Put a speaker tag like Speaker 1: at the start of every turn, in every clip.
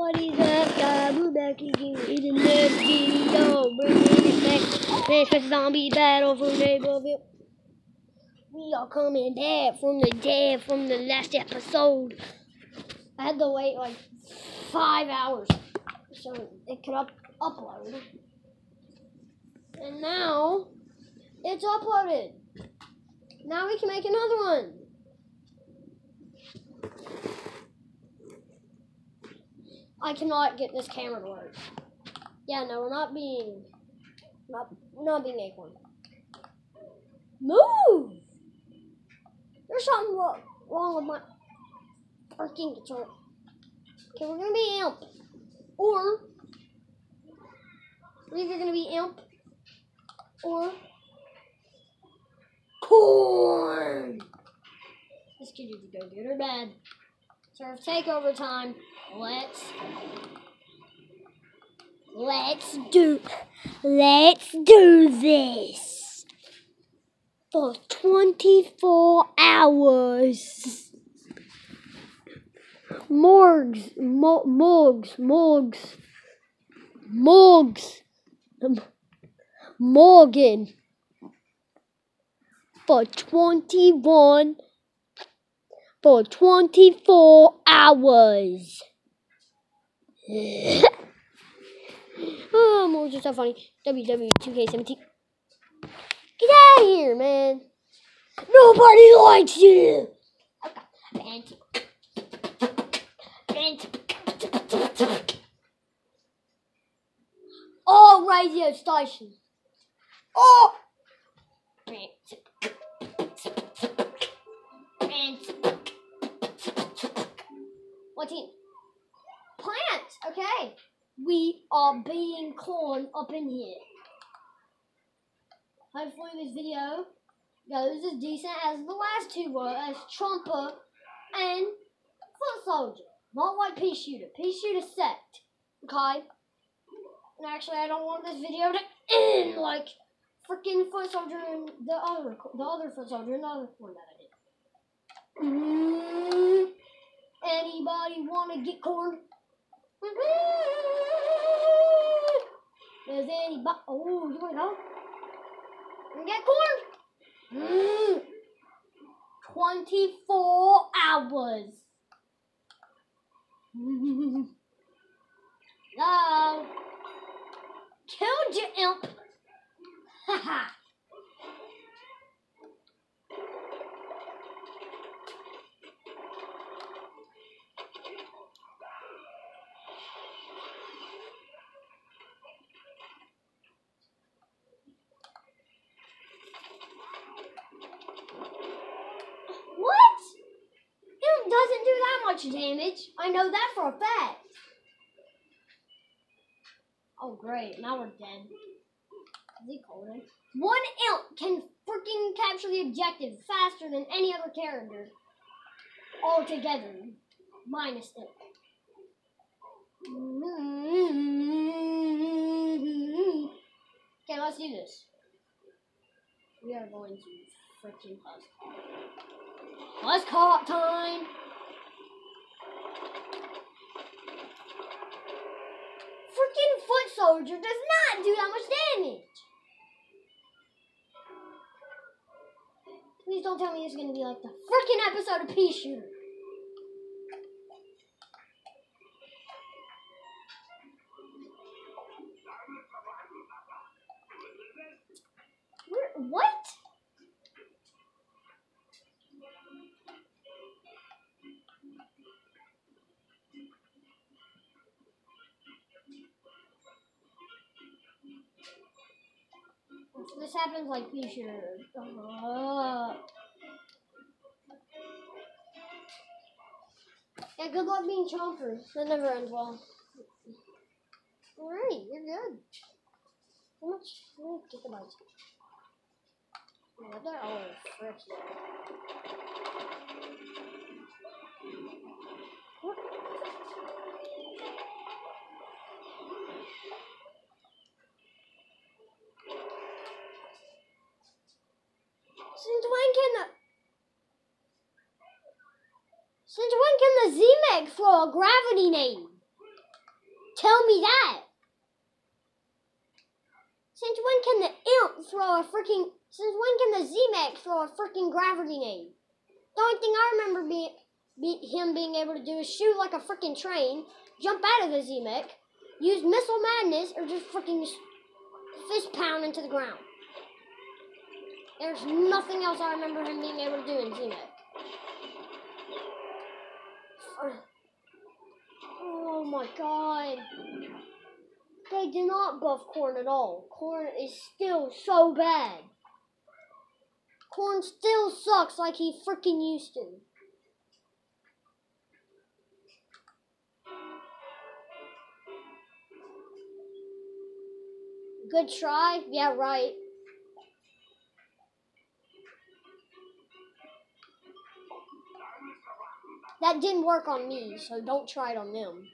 Speaker 1: What is up, guys? We're back again in the next video. It back. Next a zombie battle for Neighborville. We are coming back from the dead from the last episode. I had to wait like five hours so it could up upload. And now it's uploaded. Now we can make another one. I cannot get this camera to work. Yeah, no, we're not being not not being acorn. Move! There's something wrong, wrong with my freaking guitar. Okay, we're gonna be imp. Or we're either gonna be imp or corn. This could either go good or bad. Turf takeover time. Let's let's do let's do this for 24 hours. Morgs, mo- morgs, morgs, morgs, Morgan for 21 for 24 hours. oh, moles are so funny. WW2K17. Get out of here, man. Nobody likes you. Bent. Bent. All radio stations. Oh! 14. Plants! Okay. We are being corn up in here. Hopefully this video goes as decent as the last two were, as Chomper and Foot Soldier. Not like Pea Shooter. Pea Shooter set. Okay? And actually, I don't want this video to end like freaking Foot Soldier and the other, the other Foot Soldier and the other Cornet. Anybody want to get corn? Does anybody? Oh, you want to go? You get corn? Mm, 24 hours. no. Killed you, imp. Haha. What? Imp doesn't do that much damage. I know that for a fact. Oh great, now we're dead. Is he golden? One imp can freaking capture the objective faster than any other character. Altogether. Minus imp. Okay, let's do this. We are going to freaking Buzzcall. Buzzcall time! Freaking foot soldier does not do that much damage! Please don't tell me is gonna be like the freaking episode of Pea Shooter. Where- What? This happens like Pea Shooter. Uh, yeah, good luck being chompers. That never ends well. Alright, you're good. How much? How many gigabytes? What the oh frick. Since when can the Since when can the Z-Mech throw a gravity nade? tell me that. Since when can the imp throw a freaking? Since when can the Z-Mech throw a freaking gravity nade? The only thing I remember being be, him being able to do is shoot like a freaking train, jump out of the Z-Mech, use missile madness, or just freaking fist pound into the ground. There's nothing else I remember him being able to do in Z-Mech. Oh my god. They did not buff Corn at all. Corn is still so bad. Corn still sucks like he freaking used to. Good try? Yeah, right. That didn't work on me, so don't try it on them.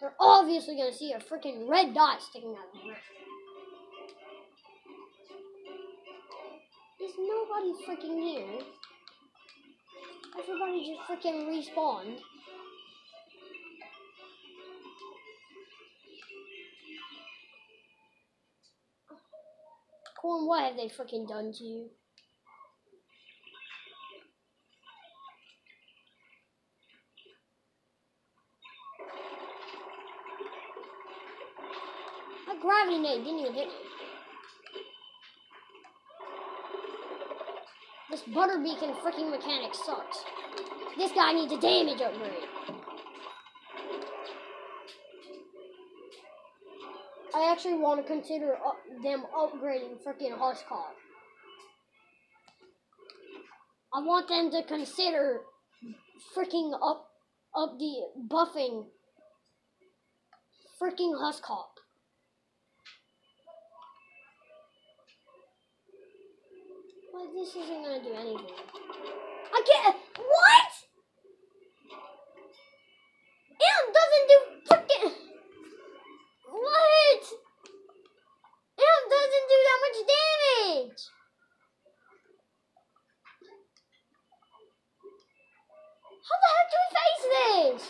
Speaker 1: They're obviously gonna see a freaking red dot sticking out of the ground. There's nobody freaking here. Everybody just freaking respawned. Corn, what have they freaking done to you? Gravity nade didn't even hit me. This butter beacon freaking mechanic sucks. This guy needs a damage upgrade. I actually want to consider up, them upgrading freaking Husk Hop. I want them to consider freaking up up the buffing freaking Husk Hop. Like this isn't gonna do anything. I can't. Uh, what? It doesn't do freaking. What? It doesn't do that much damage. How the heck do we face this?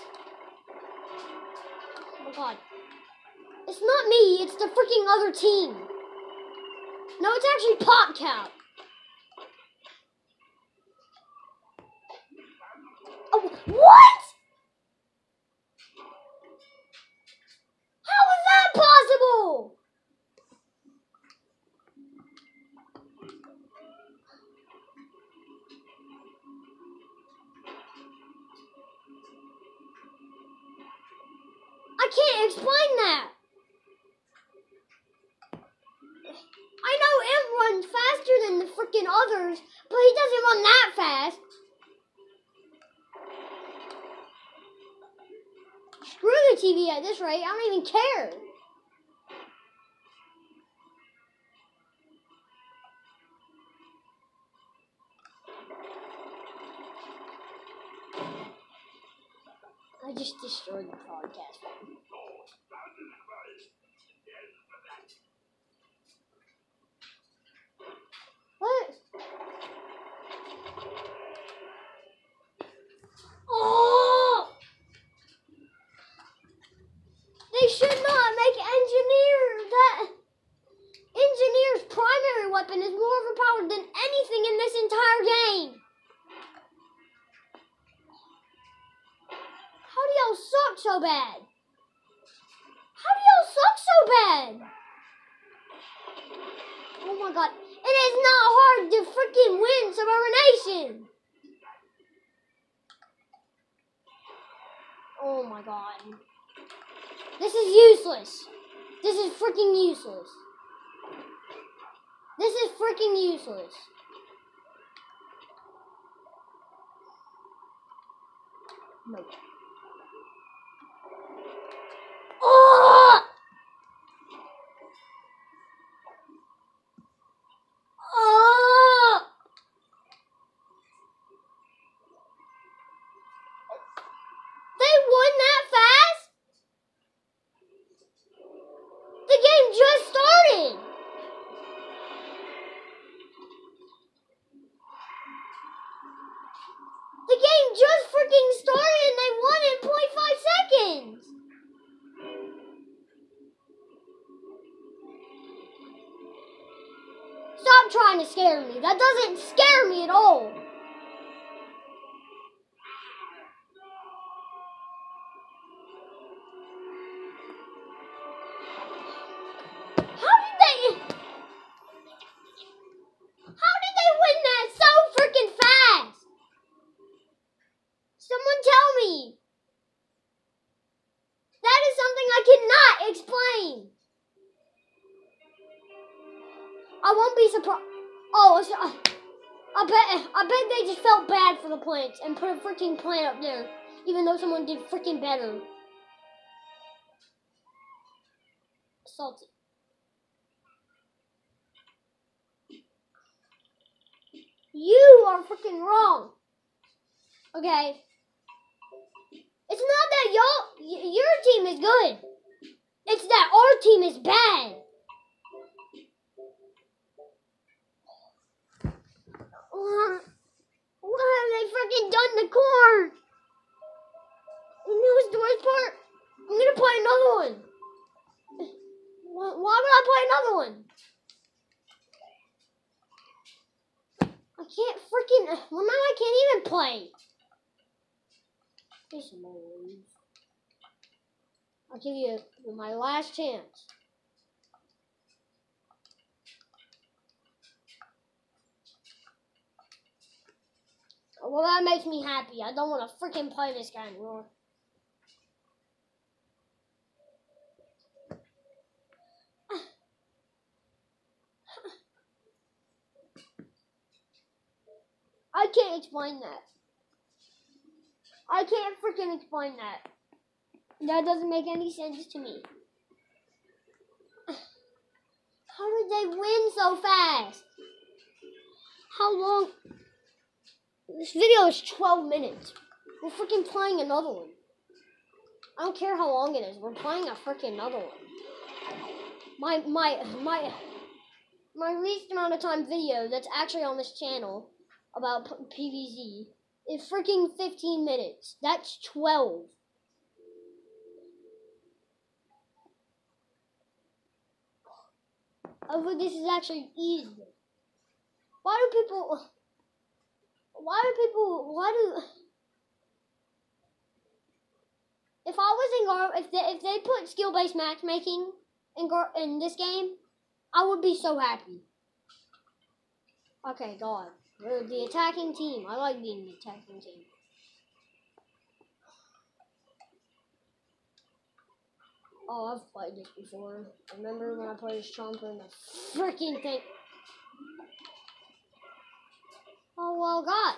Speaker 1: Oh my god. It's not me, it's the freaking other team. No, it's actually PopCap. Oh, what? How is that possible? I can't explain that. I know it runs faster than the freaking others, but he doesn't run that fast. Screw the TV this rate. I don't even care. I just destroyed the podcast. What? Oh! They should not make engineer that. Engineer's primary weapon is more overpowered than anything in this entire game. How do y'all suck so bad? How do y'all suck so bad? Oh my god. It is not hard to freaking win Suburbination. Oh my god. This is useless. This is freaking useless. This is freaking useless. Oh! Oh! Scare me. That doesn't scare me at all. Plants and put a freaking plant up there, even though someone did freaking better. Salty. You are freaking wrong. Okay. It's not that y'all, your team is good. It's that our team is bad. What what have they freaking done to corn? You know what's the worst part? I'm gonna play another one. Why would I play another one? I can't freaking. Well, now I can't even play. Here's some more. I'll give you my last chance. Well, that makes me happy. I don't want to freaking play this guy anymore. I can't explain that. I can't freaking explain that. That doesn't make any sense to me. How did they win so fast? How long? This video is 12 minutes. We're freaking playing another one. I don't care how long it is. We're playing a freaking another one. My my my my least amount of time video that's actually on this channel about PVZ is freaking 15 minutes. That's 12. Oh, but this is actually easy. Why do people? Why do people? Why do? If I was in Gar, if they if they put skill based matchmaking in Gar in this game, I would be so happy. Okay, God, we're the attacking team. I like being the attacking team. Oh, I've played this before. Remember when I played as Chomper and the freaking thing? Oh well, God.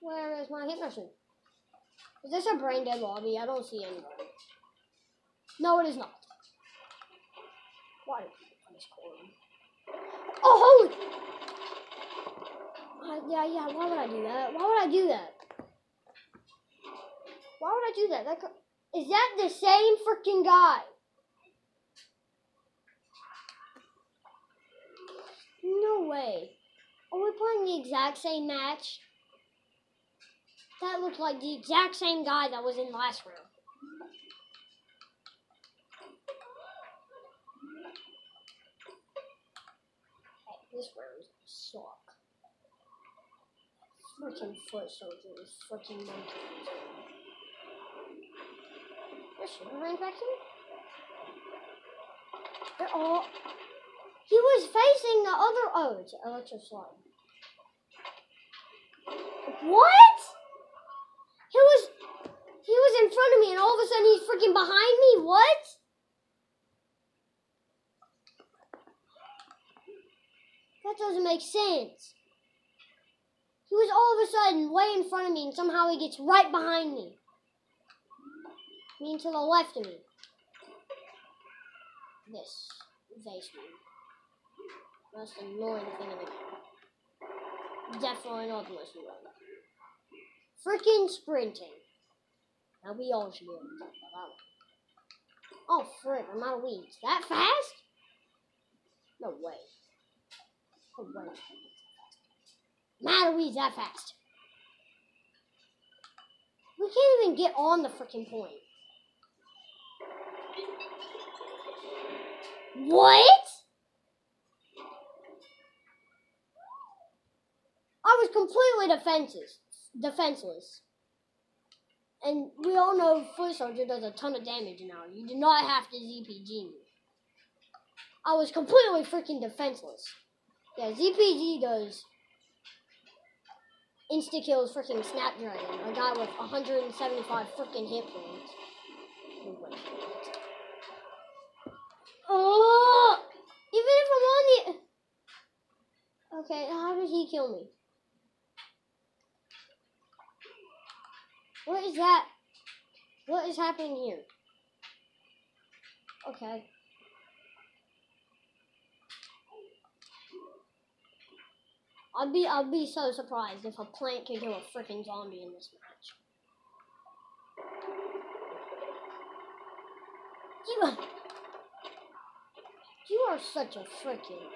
Speaker 1: Where is my machine? Is this a brain dead lobby? I don't see anybody. No, it is not. Why? Oh, holy! Uh, yeah, yeah. Why would I do that? Why would I do that? Why would I do that? That is that the same freaking guy? No way. Are we playing the exact same match? That looked like the exact same guy that was in the last round. Hey, this round suck. Freaking foot soldier is freaking monkey. There's sugar manufacturing? They're all. He was facing the other. Oh, it's electro slide. What? He was. He was in front of me, and all of a sudden he's freaking behind me. What? That doesn't make sense. He was all of a sudden way in front of me, and somehow he gets right behind me. I mean, to the left of me. This vase. Most annoying thing in the game. Definitely not the most annoying. Freaking sprinting. Now we all should be able to talk about that one. Oh, frick, I'm out weeds. That fast? No way. No way. I'm weeds that fast. We can't even get on the freaking point. What? I was completely defenseless. Defenseless. And we all know Foot Soldier does a ton of damage now. You do not have to ZPG me. I was completely freaking defenseless. Yeah, ZPG does insta kills freaking Snapdragon, a guy with 175 freaking hit points. Oh! Even if I'm on the. Okay, how did he kill me? What is that? What is happening here? Okay. I'd be I'd be so surprised if a plant could kill a freaking zombie in this match. You You are such a freaking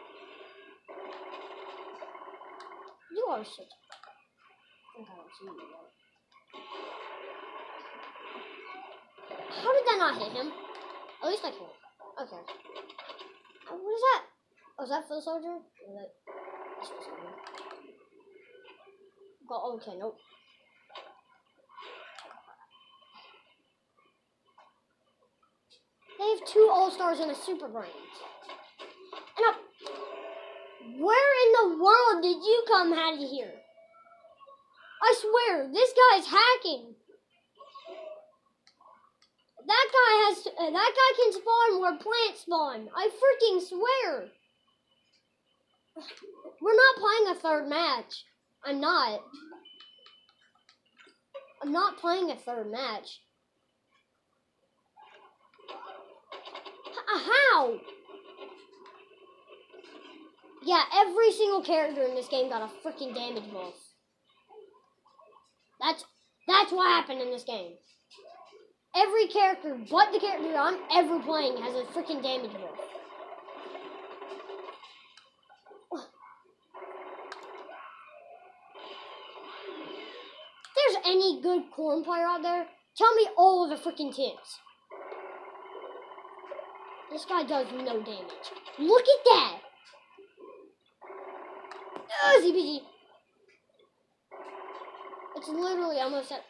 Speaker 1: You are such a see you. How did that not hit him? At least I can. Okay. Uh, What is that? Oh, is that Phil Soldier? Or that okay, nope. They have two All Stars and a Super Brainz. And a, where in the world did you come out of here? I swear, this guy's hacking. That guy has. Uh, that guy can spawn where plants spawn. I freaking swear. We're not playing a third match. I'm not. I'm not playing a third match. H- how? Yeah, every single character in this game got a freaking damage buff. That's that's what happened in this game. Every character but the character I'm ever playing has a freaking damage buff. If there's any good corn player out there, tell me all of the freaking tips. This guy does no damage. Look at that! Ugh, ZPG. It's literally almost at.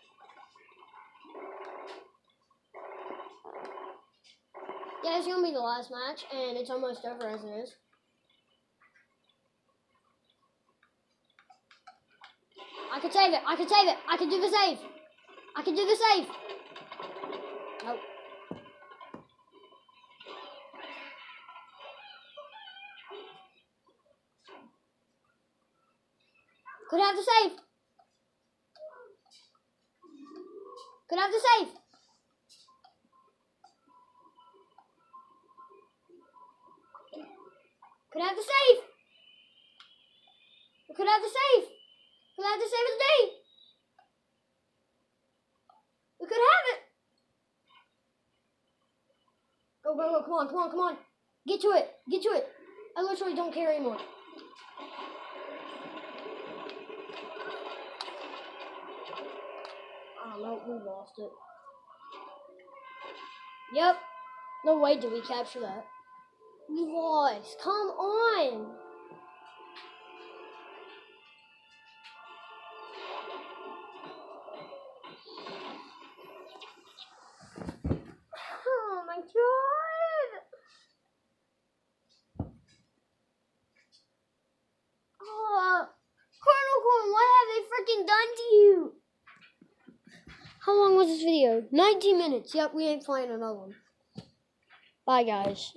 Speaker 1: Yeah, it's gonna be the last match, and it's almost over as it is. I could save it. I could save it. I could do the save. I could do the save. Nope. Could have the save. Could have the save. Could have the save. We could have the save. We Could have the save of the day. We could have it. Go, go, go. Come on, come on, come on. Get to it. Get to it. I literally don't care anymore. Oh no, we lost it. Yep. No way did we capture that. Lost. Come on. Oh my god. Oh, Kernel Corn, what have they freaking done to you? How long was this video? 19 minutes. Yep, we ain't playing another one. Bye, guys.